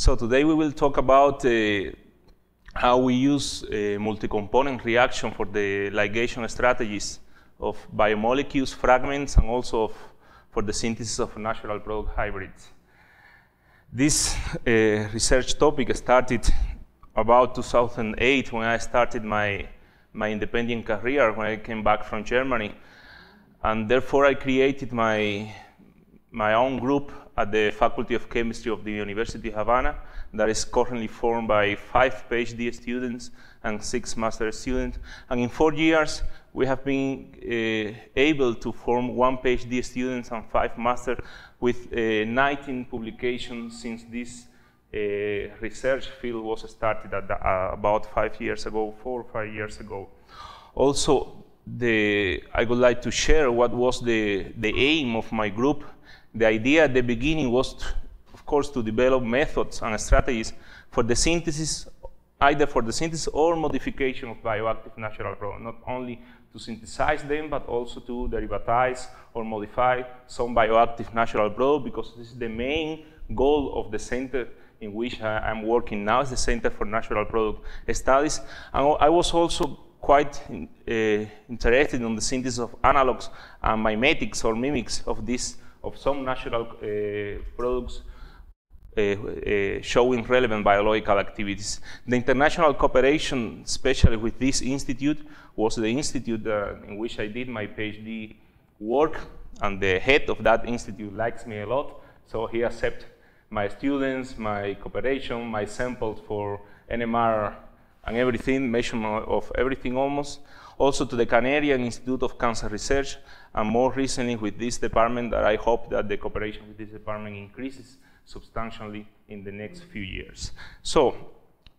So today we will talk about uh, how we use uh, multi-component reaction for the ligation strategies of biomolecules, fragments, and also of, for the synthesis of natural product hybrids. This uh, research topic started about 2008 when I started my, my independent career when I came back from Germany. And therefore I created my, my own group at the Faculty of Chemistry of the University of Havana that is currently formed by five PhD students and six master students. And in four years, we have been uh, able to form one PhD students and five master with uh, 19 publications since this uh, research field was started the, uh, about five years ago, four or five years ago. Also, the, I would like to share what was the, the aim of my group the idea at the beginning was, to, of course, to develop methods and strategies for the synthesis, either for the synthesis or modification of bioactive natural products, not only to synthesize them, but also to derivatize or modify some bioactive natural product, because this is the main goal of the center in which I, am working now, is the Center for Natural Product Studies. And I was also quite uh, interested in the synthesis of analogs and mimetics or mimics of this of some natural uh, products uh, uh, showing relevant biological activities. The international cooperation, especially with this institute, was the institute in which I did my PhD work, and the head of that institute likes me a lot, so he accepted my students, my cooperation, my samples for NMR and everything, measurement of everything almost. Also to the Canadian Institute of Cancer Research, and more recently with this department that I hope that the cooperation with this department increases substantially in the next few years. So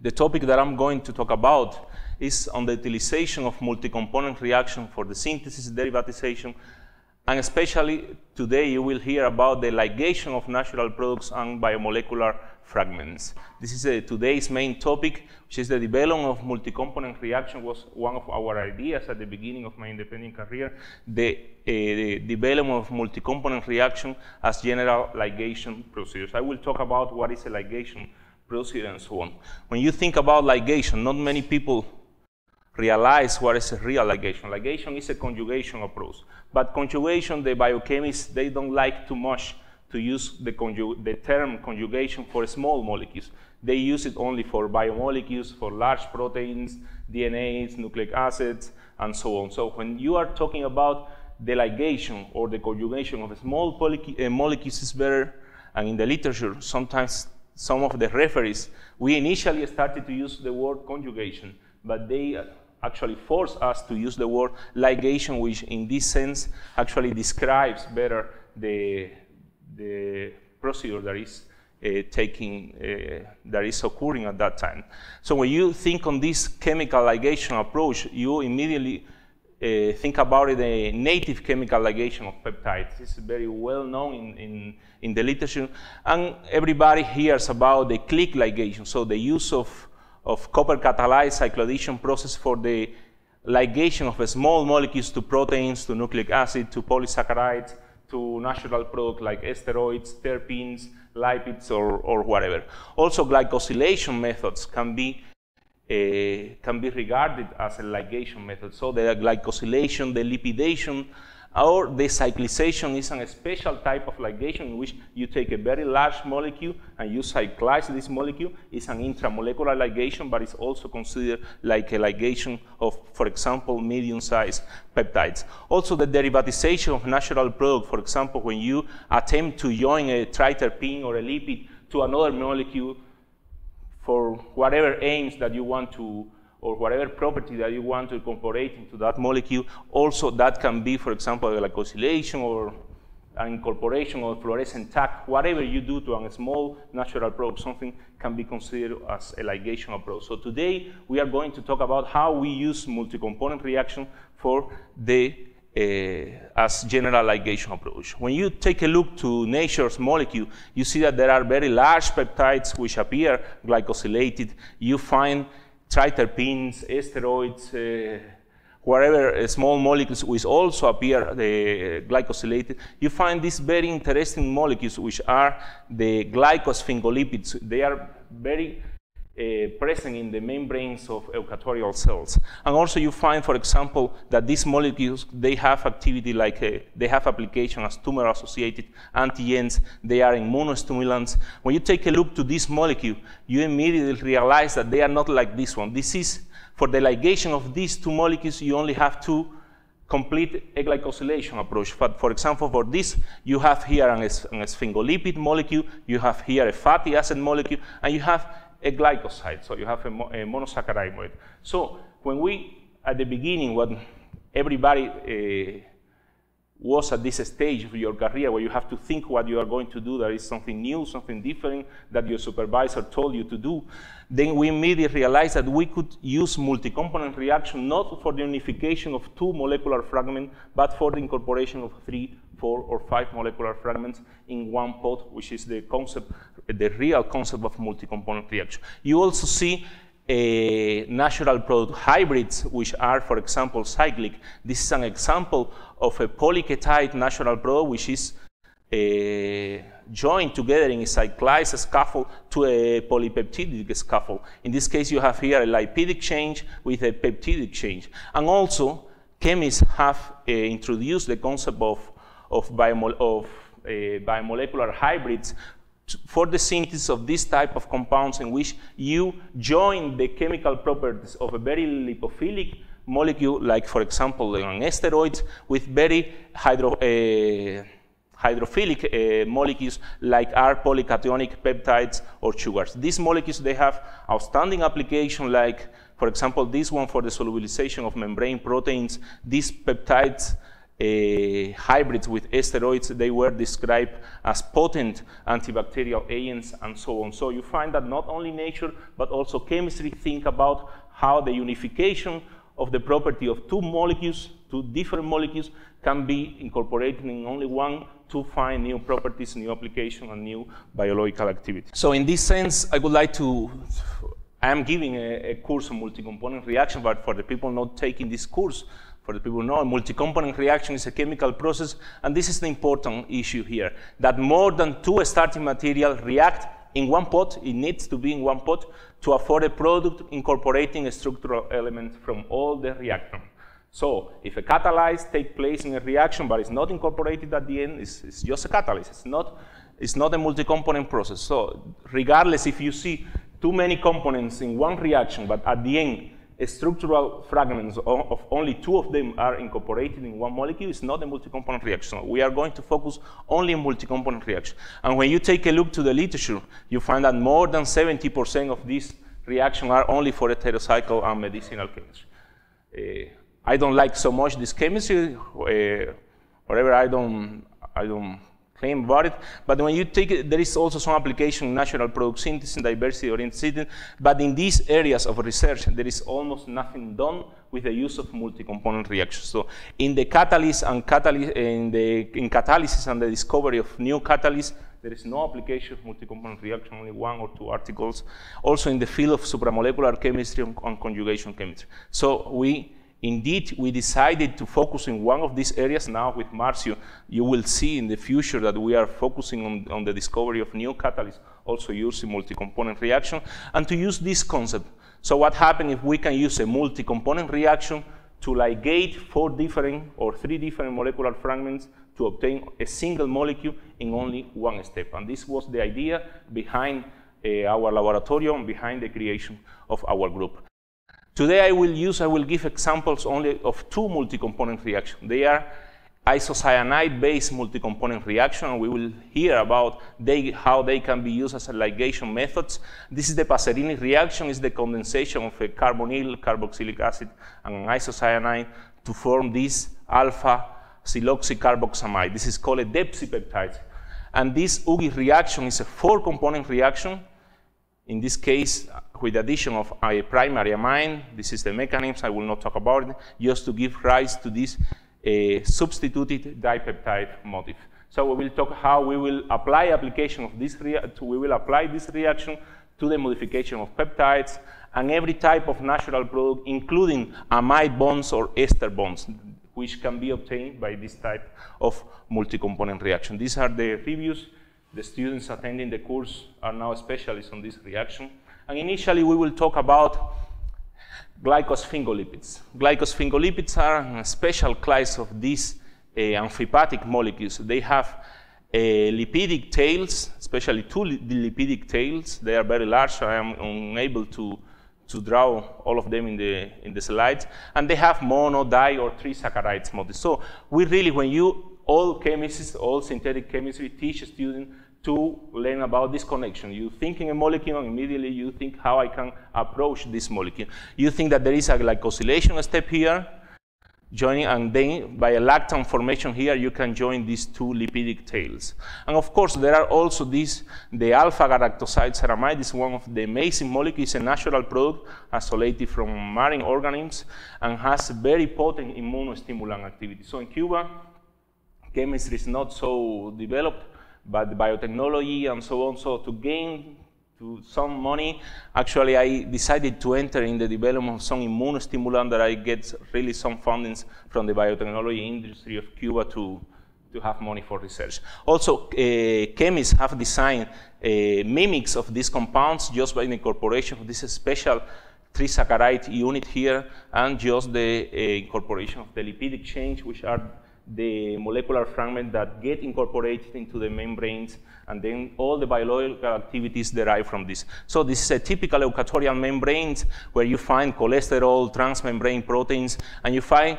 the topic that I'm going to talk about is on the utilization of multi-component reaction for the synthesis, derivatization, and especially today you will hear about the ligation of natural products and biomolecular fragments. This is uh, today's main topic, which is the development of multi-component reaction was one of our ideas at the beginning of my independent career, the, uh, the development of multi-component reaction as general ligation procedures. I will talk about what is a ligation procedure and so on. When you think about ligation, not many people realize what is a real ligation. Ligation is a conjugation approach. But conjugation, the biochemists, they don't like too much to use the, the, term conjugation for small molecules. They use it only for biomolecules, for large proteins, DNAs, nucleic acids, and so on. So when you are talking about the ligation or the conjugation of small uh, molecules is better, and in the literature, sometimes some of the referees, we initially started to use the word conjugation, but they actually force us to use the word ligation, which in this sense actually describes better the, the procedure that is uh, taking, uh, that is occurring at that time. So when you think on this chemical ligation approach, you immediately uh, think about it, the native chemical ligation of peptides. This is very well known in, in, in, the literature. And everybody hears about the click ligation, so the use of of copper catalyzed cycloaddition process for the ligation of small molecules to proteins, to nucleic acid, to polysaccharides, to natural products like steroids, terpenes, lipids, or, or whatever. Also, glycosylation methods can be uh, can be regarded as a ligation method. So the glycosylation, the lipidation or the cyclization is a special type of ligation in which you take a very large molecule and you cyclize this molecule. It's an intramolecular ligation, but it's also considered like a ligation of, for example, medium-sized peptides. Also, the derivatization of natural product, for example, when you attempt to join a triterpene or a lipid to another molecule for whatever aims that you want to or whatever property that you want to incorporate into that molecule. Also, that can be, for example, a glycosylation or an incorporation of fluorescent tag, whatever you do to a small natural probe, something can be considered as a ligation approach. So today we are going to talk about how we use multi-component reaction for the uh, as general ligation approach. When you take a look to nature's molecule, you see that there are very large peptides which appear glycosylated. You find triterpenes, steroids, uh, wherever small molecules which also appear the glycosylated, you find these very interesting molecules which are the glycosphingolipids. They are very uh, present in the membranes of eukaryotic cells. And also you find, for example, that these molecules, they have activity like, a, uh, they have application as tumor-associated antigens, they are immunostimulants. When you take a look to this molecule, you immediately realize that they are not like this one. This is for the ligation of these two molecules, you only have to complete a glycosylation approach. But for example, for this, you have here an, an sphingolipid molecule, you have here a fatty acid molecule, and you have a glycoside, so you have a, mo a monosaccharide. So when we, at the beginning, when everybody uh, was at this stage of your career where you have to think what you are going to do, there is something new, something different that your supervisor told you to do, then we immediately realized that we could use multi-component reaction not for the unification of two molecular fragments, but for the incorporation of three, four, or five molecular fragments in one pot, which is the concept, the real concept of multi-component reaction. You also see a natural product hybrids, which are, for example, cyclic. This is an example of a polyketide natural product, which is uh, joined together in a cyclized scaffold to a polypeptidic scaffold. In this case, you have here a lipidic change with a peptidic change. And also, chemists have uh, introduced the concept of, of, biomole of uh, biomolecular hybrids for the synthesis of this type of compounds in which you join the chemical properties of a very lipophilic molecule, like for example an steroids, with very hydro, uh, hydrophilic uh, molecules like are polycationic peptides or sugars. These molecules, they have outstanding application like, for example, this one for the solubilization of membrane proteins. These peptides uh, hybrids with steroids, they were described as potent antibacterial agents and so on. So you find that not only nature, but also chemistry think about how the unification of the property of two molecules, two different molecules, can be incorporated in only one to find new properties, new application, and new biological activity. So in this sense, I would like to, I am giving a, a course on multi-component reaction, but for the people not taking this course, for the people who know, a multi-component reaction is a chemical process, and this is the important issue here, that more than two starting materials react in one pot, it needs to be in one pot, to afford a product incorporating a structural element from all the reactants. So if a catalyst takes place in a reaction but is not incorporated at the end, it's, it's just a catalyst. It's not, it's not a multi-component process. So regardless if you see too many components in one reaction, but at the end, structural fragments of only two of them are incorporated in one molecule, it's not a multi-component reaction. We are going to focus only on multi-component reaction. And when you take a look to the literature, you find that more than 70% of these reactions are only for heterocycle and medicinal chemistry. Uh, I don't like so much this chemistry, uh, whatever I don't, I don't claim about it. But when you take it, there is also some application in natural product synthesis and diversity oriented. synthesis. But in these areas of research, there is almost nothing done with the use of multi-component reactions. So in the catalyst and catalyst, in the in catalysis and the discovery of new catalysts, there is no application of multi-component reaction, only one or two articles. Also in the field of supramolecular chemistry and conjugation chemistry. So we Indeed, we decided to focus in one of these areas now with Marcio. You will see in the future that we are focusing on, on the discovery of new catalysts, also using multi-component reaction, and to use this concept. So what happens if we can use a multi-component reaction to ligate four different or three different molecular fragments to obtain a single molecule in only one step. And this was the idea behind uh, our laboratorium, behind the creation of our group. Today I will use, I will give examples only of two multi-component reactions. They are isocyanide-based multi-component reaction, we will hear about they, how they can be used as ligation methods. This is the Passerini reaction, is the condensation of a carbonyl, carboxylic acid, and an isocyanide to form this alpha acyloxycarboxamide. This is called a depsipeptide. And this Ugi reaction is a four-component reaction. In this case, with addition of a primary amine, this is the mechanism, I will not talk about it, just to give rise to this uh, substituted dipeptide motif. So we will talk how we will apply application of this, we will apply this reaction to the modification of peptides and every type of natural product, including amide bonds or ester bonds, which can be obtained by this type of multi-component reaction. These are the reviews. The students attending the course are now specialists on this reaction. And initially, we will talk about glycosphingolipids. Glycosphingolipids are a special class of these uh, amphipathic molecules. They have uh, lipidic tails, especially two li lipidic tails. They are very large. So I am unable to, to draw all of them in the, in the slides. And they have mono, di, or trisaccharides models. So we really, when you, all chemists, all synthetic chemistry, teach students to learn about this connection. You think in a molecule and immediately you think how I can approach this molecule. You think that there is a glycosylation step here, joining, and then by a lactam formation here, you can join these two lipidic tails. And of course, there are also these, the alpha-galactoside ceramide is one of the amazing molecules, a natural product isolated from marine organisms and has very potent immunostimulant activity. So in Cuba, chemistry is not so developed, but biotechnology and so on. So to gain to some money, actually I decided to enter in the development of some immunostimulant that I get really some fundings from the biotechnology industry of Cuba to, to have money for research. Also, uh, chemists have designed uh, mimics of these compounds just by the incorporation of this special trisaccharide unit here and just the uh, incorporation of the lipidic chain, which are the molecular fragments that get incorporated into the membranes, and then all the biological activities derive from this. So this is a typical eukaryotic membranes where you find cholesterol, transmembrane proteins, and you find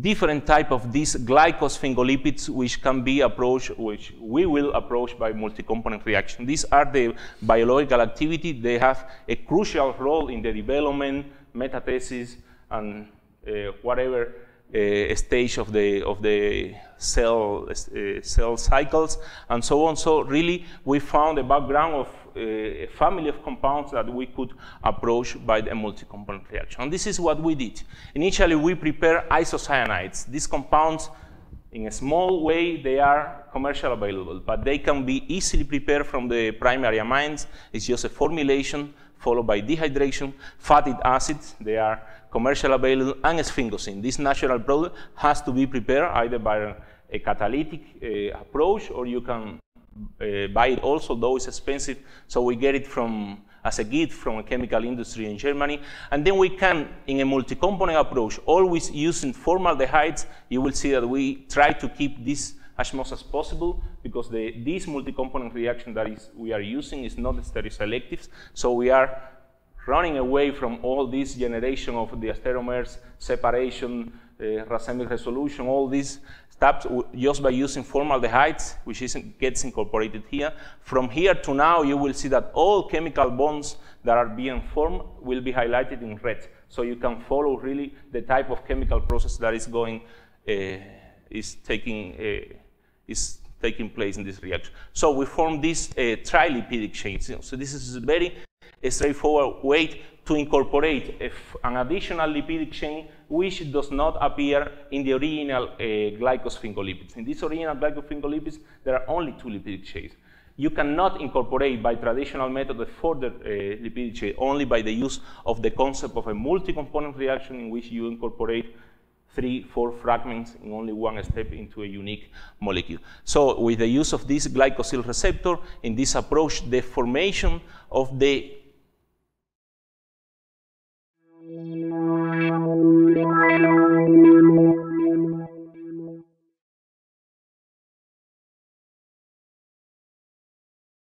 different type of these glycosphingolipids which can be approached, which we will approach by multi-component reaction. These are the biological activity. They have a crucial role in the development, metastasis, and uh, whatever uh, stage of the of the cell uh, cell cycles and so on. So really, we found a background of uh, a family of compounds that we could approach by the multi-component reaction. And this is what we did. Initially, we prepare isocyanides. These compounds, in a small way, they are commercial available, but they can be easily prepared from the primary amines. It's just a formylation followed by dehydration, fatty acids, they are commercial available, and sphingosine. This natural product has to be prepared either by a catalytic uh, approach or you can uh, buy it also, though it's expensive. So we get it from as a gift from a chemical industry in Germany. And then we can, in a multi-component approach, always using formaldehydes, you will see that we try to keep this as much as possible because the, this multi-component reaction that is, we are using is not stereoselective. So we are running away from all this generation of diastereomers, separation, uh, racemic resolution, all these steps just by using formaldehydes, which is, gets incorporated here. From here to now, you will see that all chemical bonds that are being formed will be highlighted in red. So you can follow really the type of chemical process that is going, uh, is taking uh, is taking place in this reaction. So we form this uh, trilipidic chain. So this is a very straightforward way to incorporate an additional lipidic chain which does not appear in the original uh, glycosphingolipids. In these original glycosphingolipids, there are only two lipidic chains. You cannot incorporate by traditional method a further uh, lipidic chain, only by the use of the concept of a multi-component reaction in which you incorporate three, four fragments in only one step into a unique molecule. So with the use of this glycosyl receptor, in this approach, the formation of the